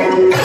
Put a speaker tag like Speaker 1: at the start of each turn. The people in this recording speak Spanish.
Speaker 1: Gracias.